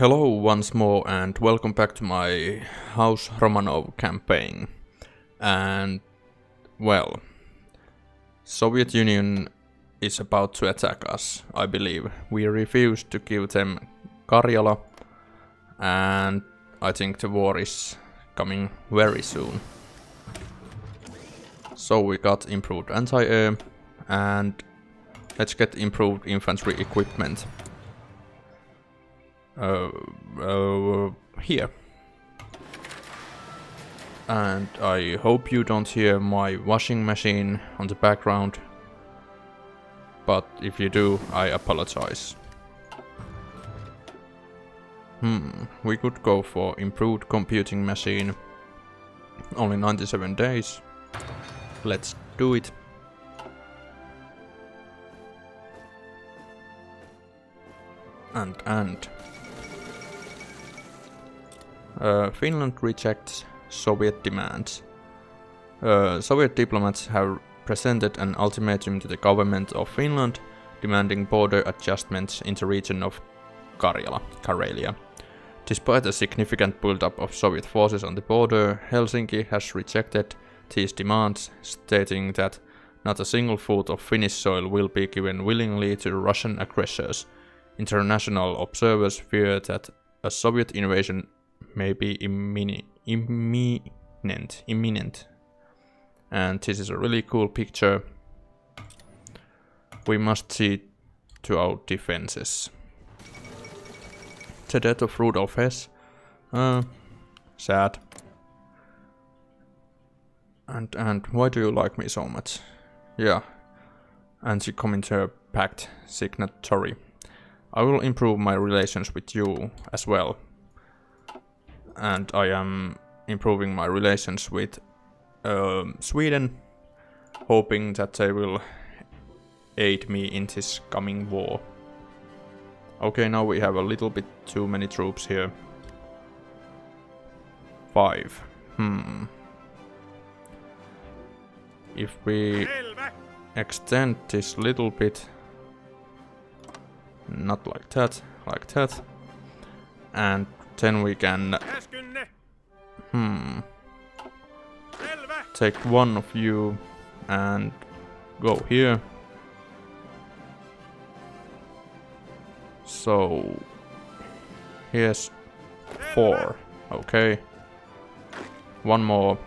hello once more and welcome back to my House Romanov campaign. And, well, Soviet Union is about to attack us, I believe. We refused to give them Karjala and I think the war is coming very soon. So we got improved anti-air and let's get improved infantry equipment. Uh, uh, here. And I hope you don't hear my washing machine on the background. But if you do, I apologize. Hmm, we could go for improved computing machine. Only 97 days. Let's do it. And, and. Uh, Finland rejects Soviet demands. Uh, Soviet diplomats have presented an ultimatum to the government of Finland demanding border adjustments in the region of Karjala, Karelia. Despite a significant buildup of Soviet forces on the border, Helsinki has rejected these demands, stating that not a single foot of Finnish soil will be given willingly to Russian aggressors. International observers fear that a Soviet invasion may be immini imminent, imminent. And this is a really cool picture. We must see to our defenses. The death of Rudolf Hess. Uh, sad. And and why do you like me so much? Yeah. Anti-Comintern pact signatory. I will improve my relations with you as well and I am improving my relations with um, Sweden, hoping that they will aid me in this coming war. Okay, now we have a little bit too many troops here. Five. Hmm. If we extend this little bit, not like that, like that, and then we can... Hmm. Take one of you and go here. So... Here's four. Okay. One more.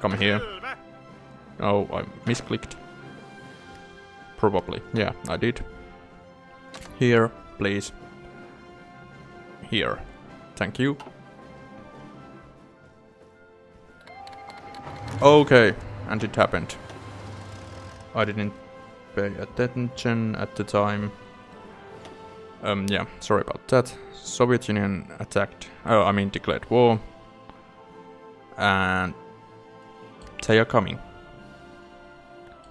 Come here. Oh, I misclicked. Probably. Yeah, I did. Here, please. Here. Thank you. Okay, and it happened. I didn't pay attention at the time. Um, yeah, sorry about that. Soviet Union attacked, oh, I mean declared war. And they are coming.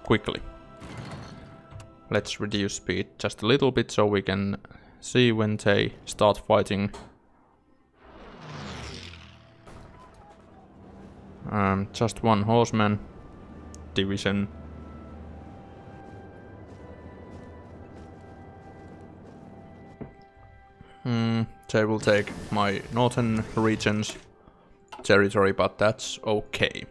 Quickly. Let's reduce speed just a little bit so we can see when they start fighting Um, just one horseman division. Hmm, they will take my northern regions territory, but that's okay.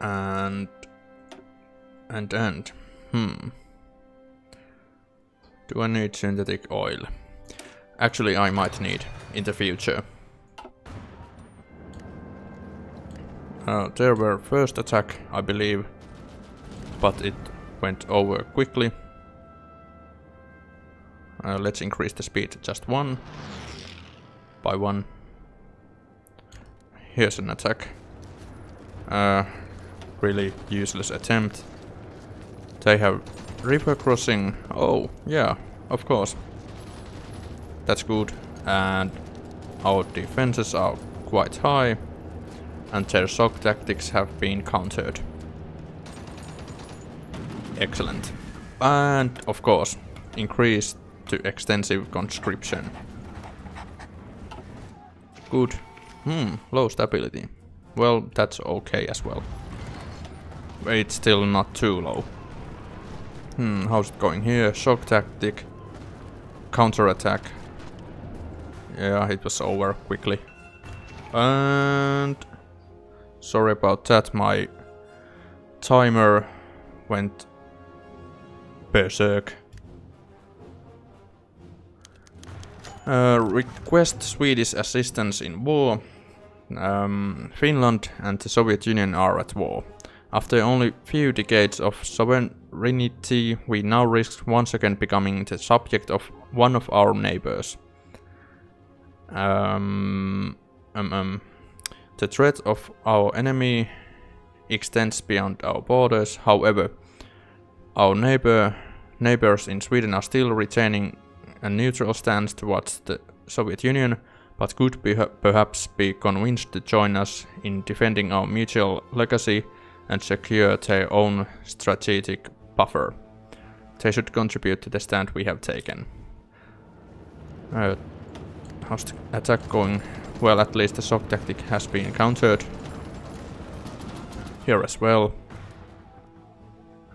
And and and hmm. Do I need synthetic oil? Actually, I might need in the future. Uh, there were first attack, I believe, but it went over quickly. Uh, let's increase the speed just one by one. Here's an attack. Uh, really useless attempt. They have river crossing. Oh, yeah, of course. That's good. And our defenses are quite high. And their shock tactics have been countered. Excellent. And, of course, increased to extensive conscription. Good. Hmm, low stability. Well, that's okay as well. It's still not too low. Hmm, how's it going here? Shock tactic. Counter-attack. Yeah, it was over quickly. And... Sorry about that, my timer went berserk. Uh, request Swedish assistance in war. Um, Finland and the Soviet Union are at war. After only few decades of sovereignty, we now risk once again becoming the subject of one of our neighbors. Um, um, um, the threat of our enemy extends beyond our borders. However, our neighbor neighbors in Sweden are still retaining a neutral stance towards the Soviet Union, but could be, perhaps be convinced to join us in defending our mutual legacy and secure their own strategic buffer. They should contribute to the stand we have taken. Uh, how's the attack going? Well, at least the shock tactic has been countered. Here as well.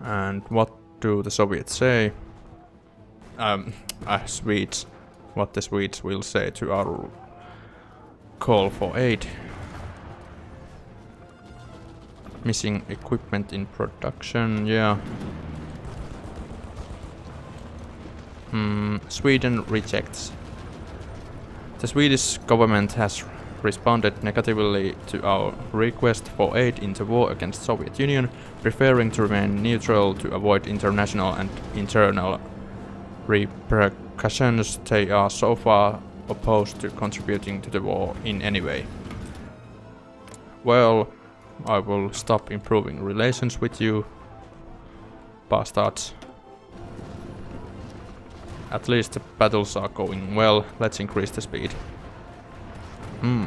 And what do the Soviets say? Um, uh, Swedes. What the Swedes will say to our call for aid. Missing equipment in production, yeah. Hmm, Sweden rejects. The Swedish government has responded negatively to our request for aid in the war against Soviet Union, preferring to remain neutral to avoid international and internal repercussions. They are so far opposed to contributing to the war in any way. Well, I will stop improving relations with you, bastards. At least the battles are going well, let's increase the speed. Hmm.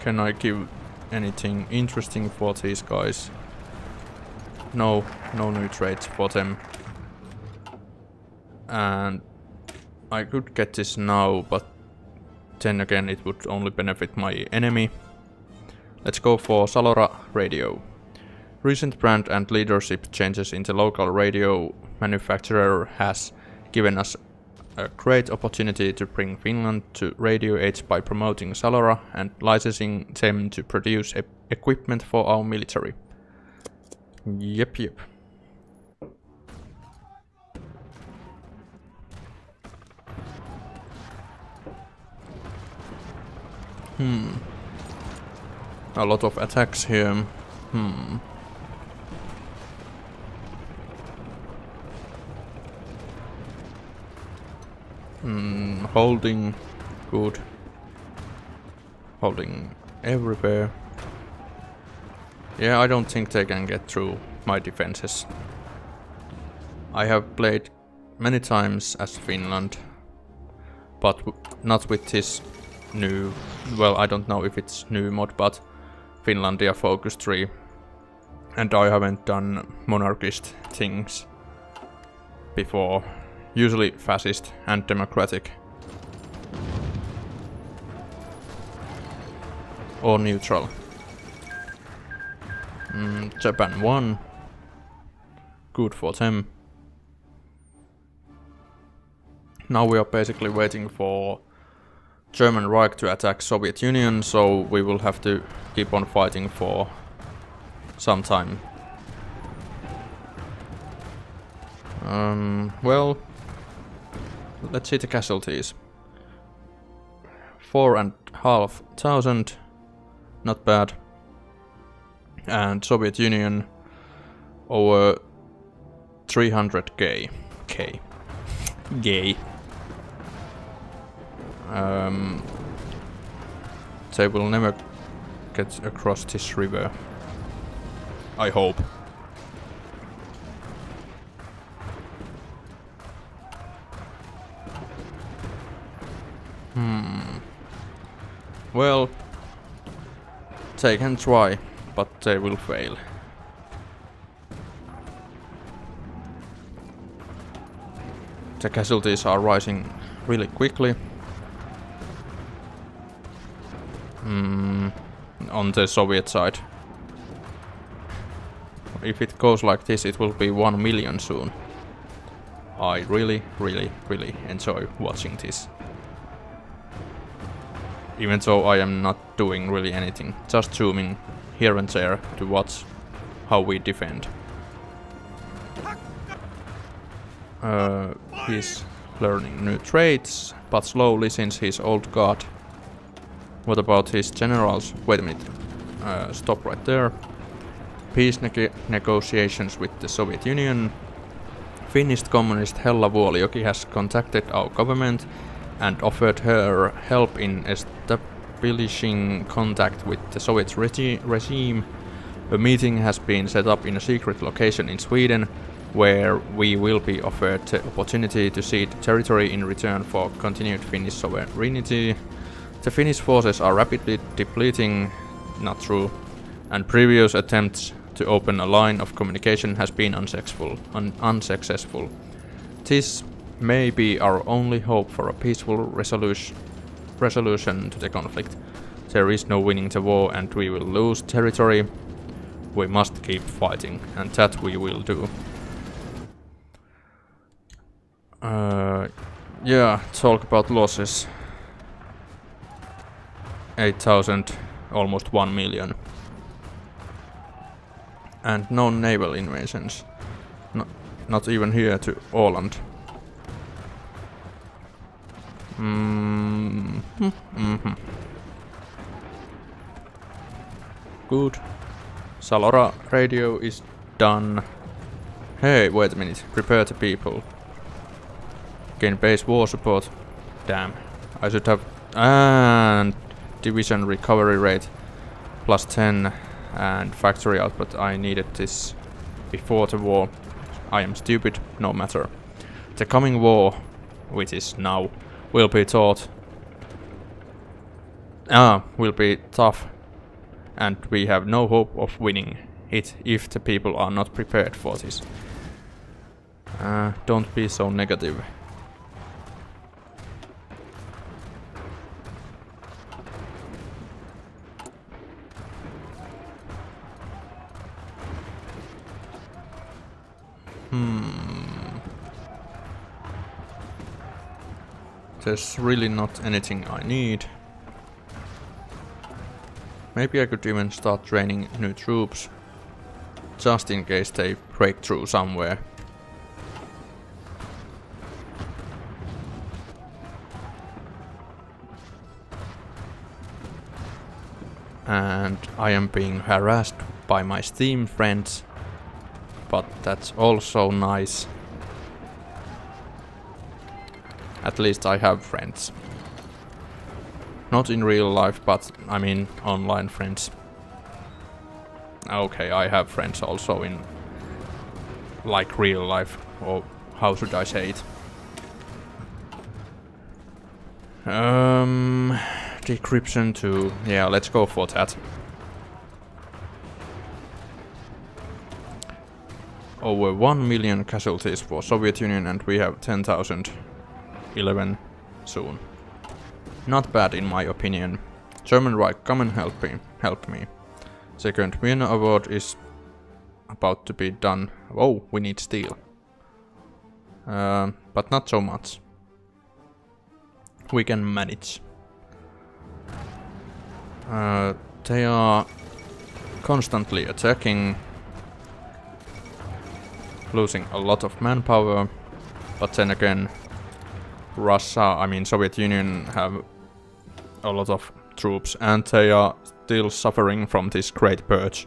Can I give anything interesting for these guys? No, no new traits for them. And I could get this now, but then again it would only benefit my enemy. Let's go for Salora Radio. Recent brand and leadership changes in the local radio manufacturer has given us a great opportunity to bring Finland to radio age by promoting Salora and licensing them to produce e equipment for our military. Yep, yep. Hmm. A lot of attacks here. Hmm. Hmm, holding. Good. Holding everywhere. Yeah, I don't think they can get through my defenses. I have played many times as Finland, but not with this new, well I don't know if it's new mod, but Finlandia Focus Tree. And I haven't done monarchist things before. Usually fascist and democratic. Or neutral. Mm, Japan won. Good for them. Now we are basically waiting for German Reich to attack Soviet Union, so we will have to keep on fighting for some time. Um, well, let's see the casualties. Four and half thousand, not bad and Soviet Union over 300k. K. Gay. Um, they will never get across this river. I hope. Hmm. Well, they can try but they will fail. The casualties are rising really quickly. Mm, on the Soviet side. if it goes like this, it will be 1 million soon. I really, really, really enjoy watching this. Even though I am not doing really anything, just zooming here and there to watch how we defend. Uh, he's learning new traits, but slowly since he's old god. What about his generals? Wait a minute. Uh, stop right there. Peace neg negotiations with the Soviet Union. Finnish communist Hella Vuolijoki has contacted our government and offered her help in establishing contact with the Soviet regi regime. A meeting has been set up in a secret location in Sweden where we will be offered the opportunity to cede territory in return for continued Finnish sovereignty. The Finnish forces are rapidly depleting, not true, and previous attempts to open a line of communication has been unsuccessful. Un unsuccessful. This may be our only hope for a peaceful resolution resolution to the conflict. There is no winning the war and we will lose territory. We must keep fighting, and that we will do. Uh, yeah, talk about losses. 8,000, almost 1 million. And no naval invasions. No, not even here to Åland. Mm -hmm. Mm -hmm. Good. Salora radio is done. Hey, wait a minute. Prepare the people. Gain base war support. Damn. I should have... And division recovery rate. Plus 10. And factory output. I needed this before the war. I am stupid, no matter. The coming war, which is now, will be taught. Ah, will be tough. And we have no hope of winning it if the people are not prepared for this. Uh, don't be so negative. There's really not anything I need. Maybe I could even start training new troops. Just in case they break through somewhere. And I am being harassed by my Steam friends but that's also nice. At least I have friends. Not in real life, but I mean online friends. Okay, I have friends also in like real life, or how should I say it? Um, decryption 2, yeah, let's go for that. over 1 million casualties for Soviet Union and we have 10,000 11 soon. Not bad in my opinion. German Reich, come and help me. Help me. Second Vienna Award is about to be done. Oh, we need steel. Uh, but not so much. We can manage. Uh, they are constantly attacking losing a lot of manpower, but then again, Russia, I mean Soviet Union have a lot of troops and they are still suffering from this great purge.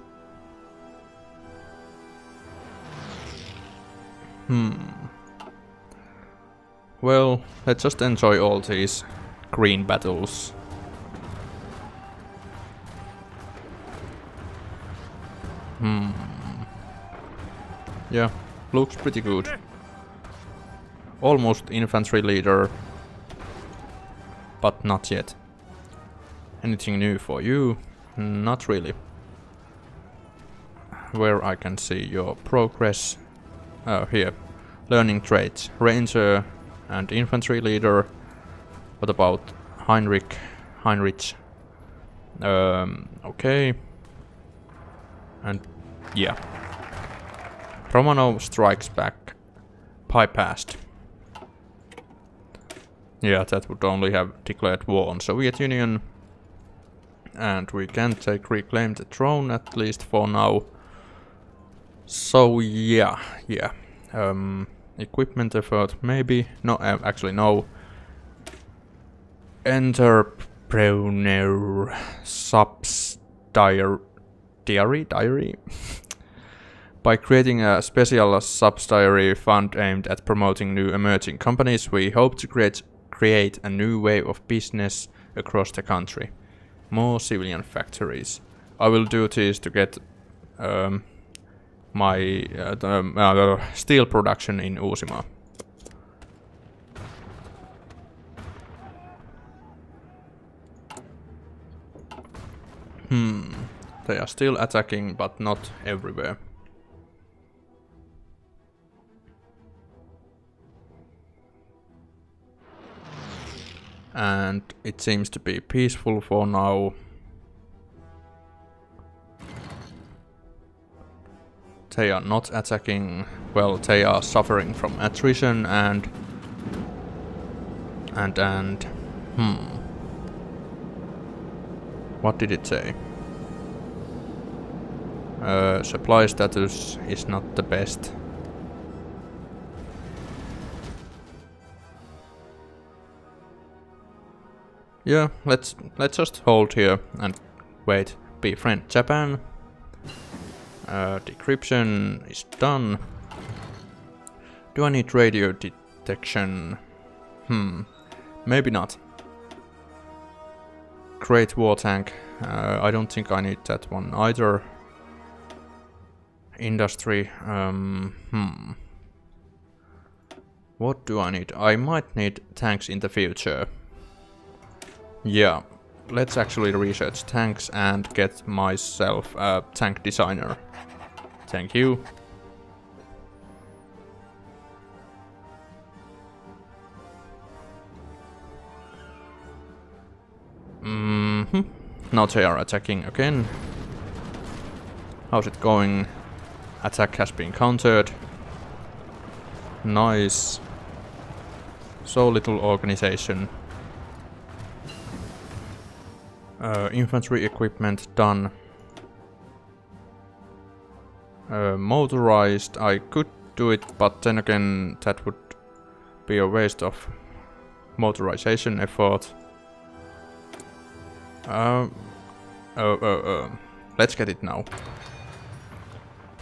Hmm. Well, let's just enjoy all these green battles. Hmm. Yeah, Looks pretty good. Almost infantry leader. But not yet. Anything new for you? Not really. Where I can see your progress. Oh, here. Learning traits. Ranger and infantry leader. What about Heinrich? Heinrich. Um, okay. And yeah. Romanov strikes back. Bypassed. Yeah, that would only have declared war on Soviet Union. And we can take reclaim the throne at least for now. So yeah, yeah. Um, equipment effort, maybe. No, uh, actually no. Entrepreneur subs diary diary By creating a special subsidiary fund aimed at promoting new emerging companies, we hope to create create a new way of business across the country. More civilian factories. I will do this to get um, my uh, uh, steel production in Uusimaa. Hmm. They are still attacking, but not everywhere. And it seems to be peaceful for now. They are not attacking, well, they are suffering from attrition and... And, and... Hmm. What did it say? Uh, supply status is not the best. Yeah, let's let's just hold here and wait. Befriend Japan. Uh, decryption is done. Do I need radio detection? Hmm, maybe not. Great war tank. Uh, I don't think I need that one either. Industry. Um, hmm. What do I need? I might need tanks in the future. Yeah, let's actually research tanks and get myself a tank designer. Thank you. Mm hmm Now they are attacking again. How's it going? Attack has been countered. Nice. So little organization. Uh, infantry equipment done. Uh, motorized, I could do it, but then again that would be a waste of motorization effort. Uh, oh, oh, oh. Let's get it now.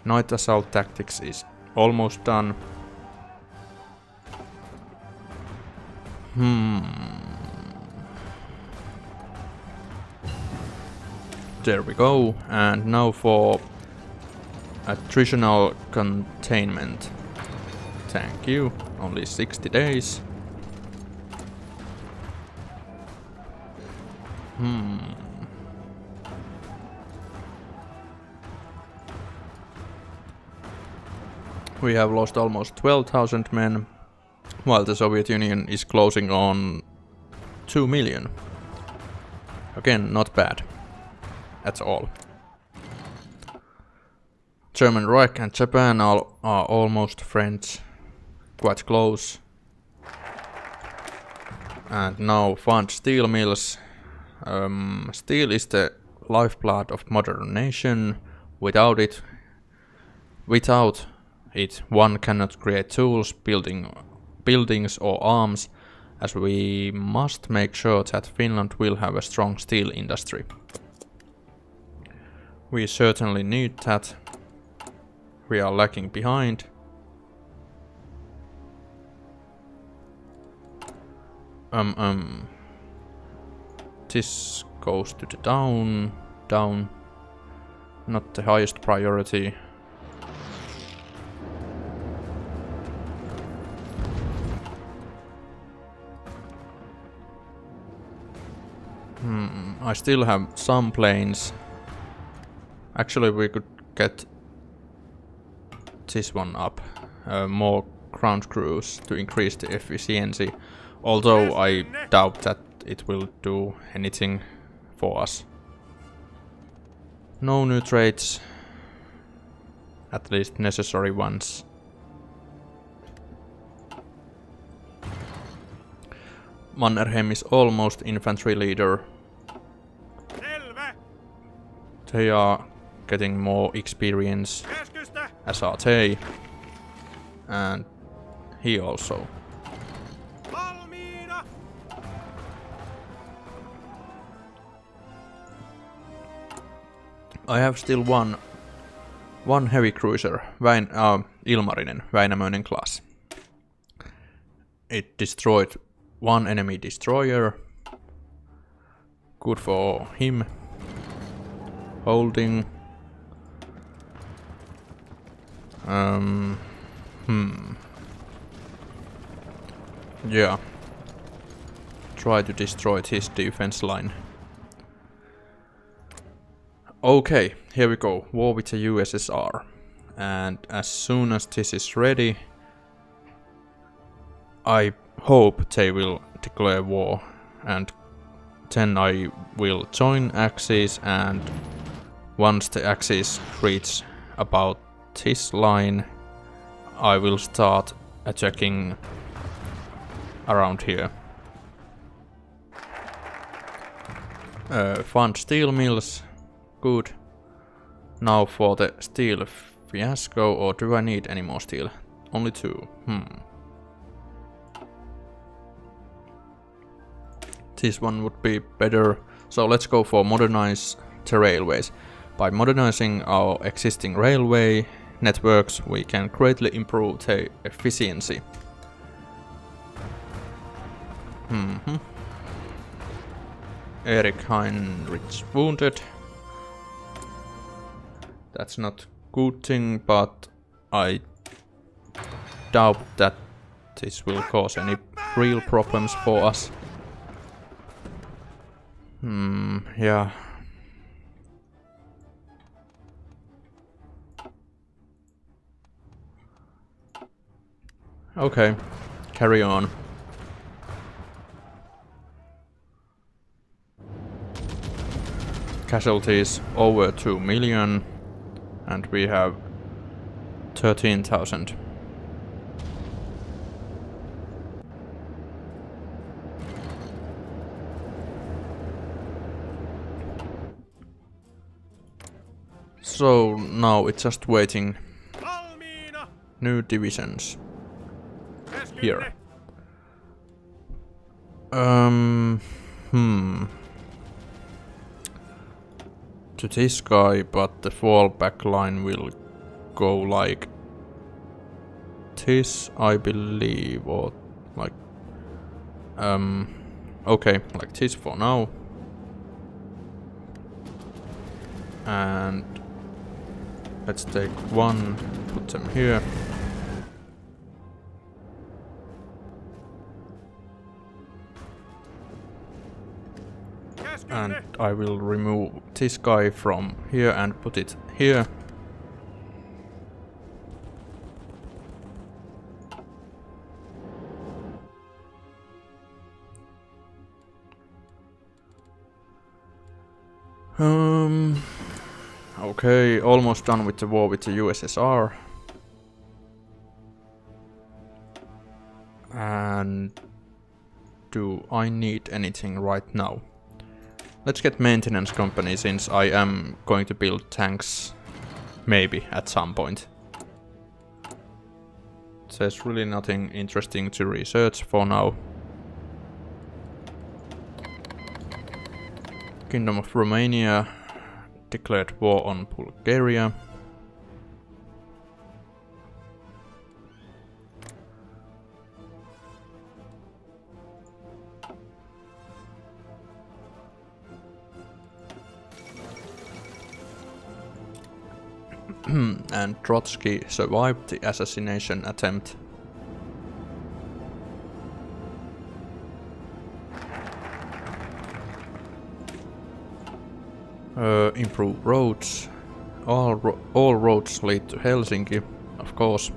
Night assault tactics is almost done. Hmm. There we go. And now for attritional containment. Thank you. Only 60 days. Hmm. We have lost almost 12,000 men, while the Soviet Union is closing on 2 million. Again, not bad. At all. German Reich and Japan are, are almost friends. Quite close. And now fund steel mills um, steel is the lifeblood of modern nation. Without it, without it, one cannot create tools, building, buildings or arms, as we must make sure that Finland will have a strong steel industry. We certainly need that. We are lagging behind. Um, um, this goes to the down, down. Not the highest priority. Hmm, I still have some planes. Actually, we could get this one up. Uh, more ground crews to increase the efficiency. Although I doubt that it will do anything for us. No new trades. At least necessary ones. Mannerheim is almost infantry leader. They are getting more experience as are. And he also. I have still one one heavy cruiser, Väin, uh, Ilmarinen, Väinämöinen class. It destroyed one enemy destroyer. Good for him. Holding. Um, hmm. Yeah. Try to destroy his defense line. Okay, here we go. War with the USSR. And as soon as this is ready, I hope they will declare war. And then I will join Axis and once the Axis reach about this line, I will start attacking around here. Uh, fund steel mills good. Now for the steel fiasco, or do I need any more steel? Only two. Hmm. This one would be better. So let's go for modernize the railways. By modernizing our existing railway networks, we can greatly improve the efficiency. Mm -hmm. Erich Heinrich wounded. That's not good thing, but I doubt that this will cause any real problems for us. Hmm, yeah. Okay, carry on. Casualties over 2 million and we have 13,000. So now it's just waiting new divisions here. Um, hmm to this guy, but the fallback line will go like this, I believe, or like, um, okay, like this for now. And let's take one, put them here. And I will remove this guy from here and put it here. Um, okay, almost done with the war with the USSR. And do I need anything right now? Let's get maintenance company since I am going to build tanks maybe at some point. So there's really nothing interesting to research for now. Kingdom of Romania declared war on Bulgaria. and Trotsky survived the assassination attempt. Uh, improve roads. All, ro all roads lead to Helsinki, of course.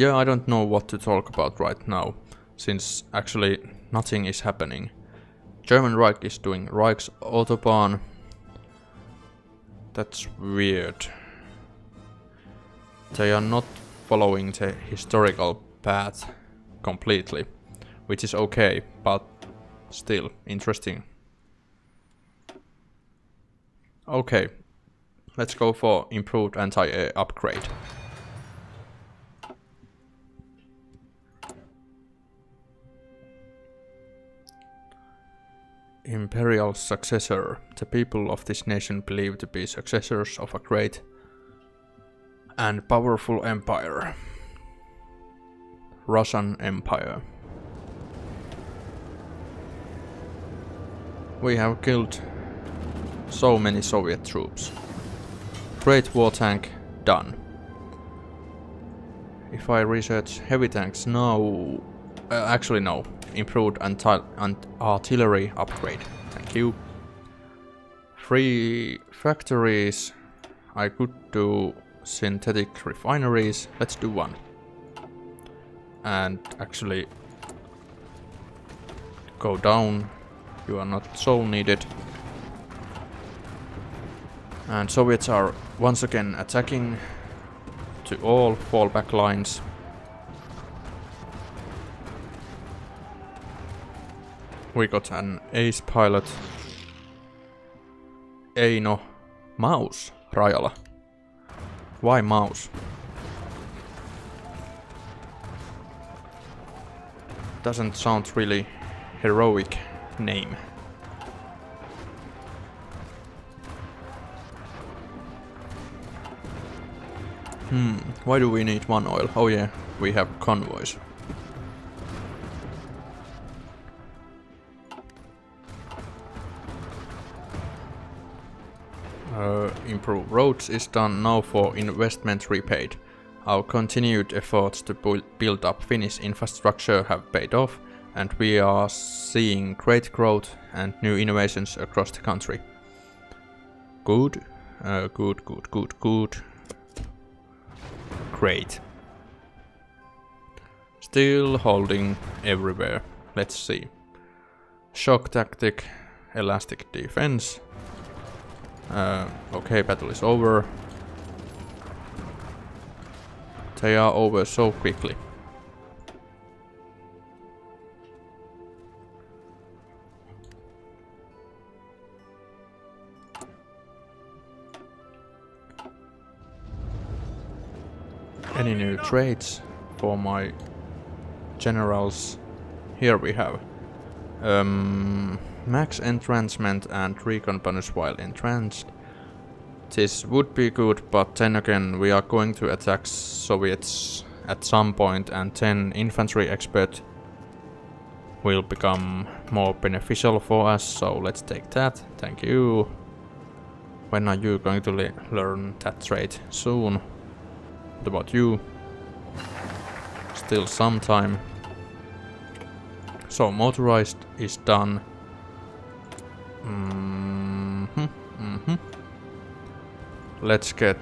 Yeah, I don't know what to talk about right now, since actually nothing is happening. German Reich is doing Reich's Autobahn. That's weird. They are not following the historical path completely, which is okay, but still interesting. Okay, let's go for improved anti-air upgrade. Imperial successor. The people of this nation believe to be successors of a great and powerful empire. Russian Empire. We have killed so many Soviet troops. Great war tank, done. If I research heavy tanks now... Uh, actually no, improved artillery upgrade. Thank you. Three factories. I could do synthetic refineries. Let's do one. And actually go down. You are not so needed. And Soviets are once again attacking to all fallback lines. We got an ace pilot. Eino. Mouse. Rajala. Why mouse? Doesn't sound really heroic name. Hmm, why do we need one oil? Oh yeah, we have convoys. Improve roads is done now for investment repaid. Our continued efforts to build up Finnish infrastructure have paid off, and we are seeing great growth and new innovations across the country. Good, uh, good, good, good, good. Great. Still holding everywhere. Let's see. Shock tactic, elastic defense, uh, okay, battle is over. They are over so quickly. Any new traits for my generals? Here we have. Um, Max entrenchment and recon bonus while entrenched. This would be good, but then again, we are going to attack Soviets at some point and then infantry expert will become more beneficial for us, so let's take that. Thank you. When are you going to le learn that trait? Soon. What about you? Still some time. So motorized is done. Mm -hmm, mm -hmm. Let's get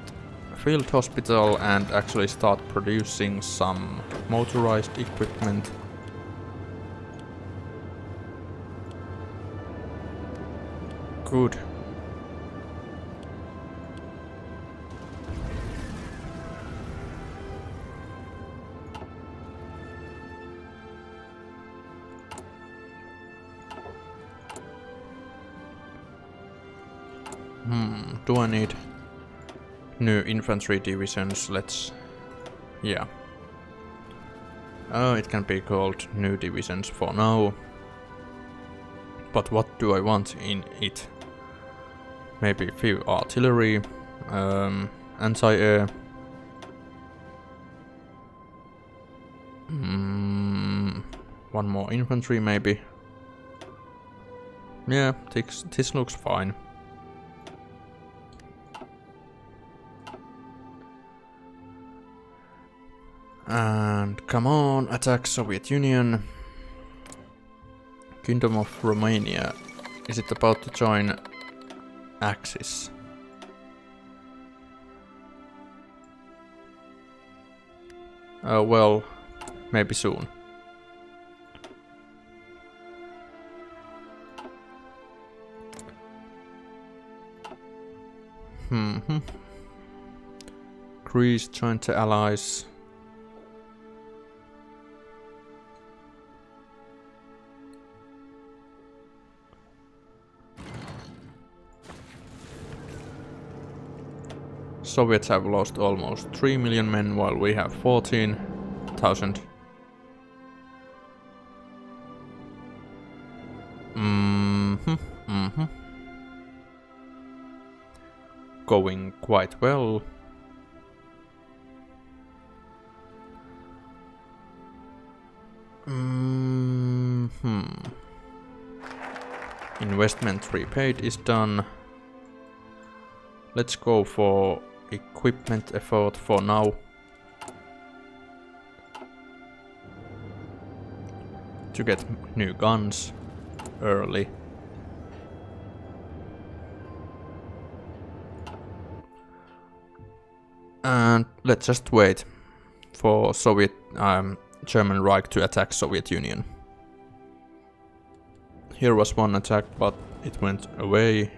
field hospital and actually start producing some motorized equipment. Good. Do I need new infantry divisions? Let's... Yeah. Oh, it can be called new divisions for now. But what do I want in it? Maybe a few artillery, um, anti-air. Mm, one more infantry maybe. Yeah, this, this looks fine. And come on, attack Soviet Union. Kingdom of Romania. Is it about to join Axis? Uh, well, maybe soon. Hmm. Greece joined the Allies. Soviets have lost almost 3 million men while we have 14,000. Mm-hmm, mm-hmm. Going quite well. Mm hmm. Investment repaid is done. Let's go for equipment effort for now. To get new guns early. And let's just wait for Soviet um, German Reich to attack Soviet Union. Here was one attack, but it went away.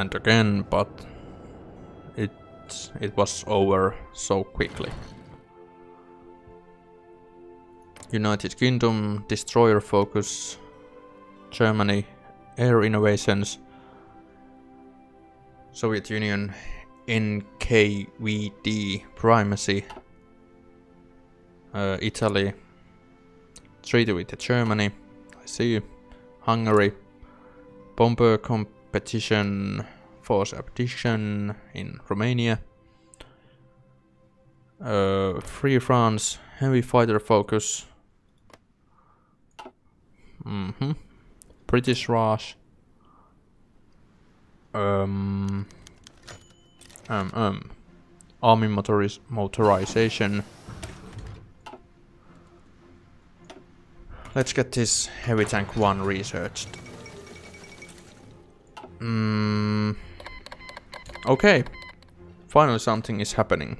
And again, but it it was over so quickly. United Kingdom, destroyer focus, Germany, air innovations, Soviet Union, NKVD, primacy, uh, Italy, treaty with Germany, I see, Hungary, bomber competition, force abdition in Romania, uh, Free France, heavy fighter focus, mm -hmm. British Raj, um, um, um, army motoriz motorization, Let's get this heavy tank 1 researched. Mm. Okay. Finally something is happening.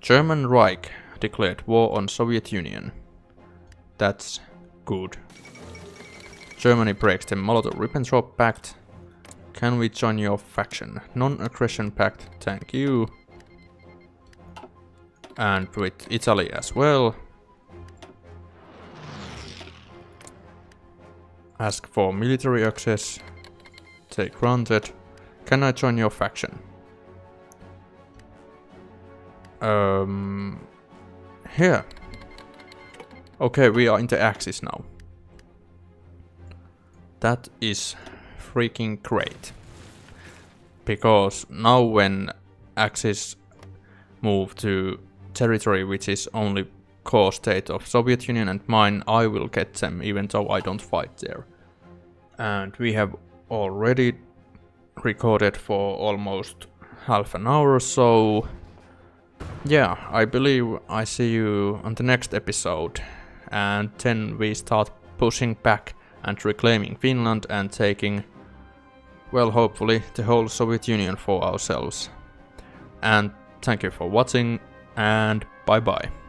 German Reich declared war on Soviet Union. That's good. Germany breaks the Molotov-Ribbentrop Pact. Can we join your faction? Non-aggression pact, thank you. And with Italy as well. Ask for military access. Take granted. Can I join your faction? Um, here. Okay, we are in the Axis now. That is freaking great. Because now when Axis move to territory which is only core state of Soviet Union and mine, I will get them even though I don't fight there and we have already recorded for almost half an hour so. Yeah I believe I see you on the next episode. And then we start pushing back and reclaiming Finland and taking well hopefully the whole Soviet Union for ourselves. And thank you for watching and bye bye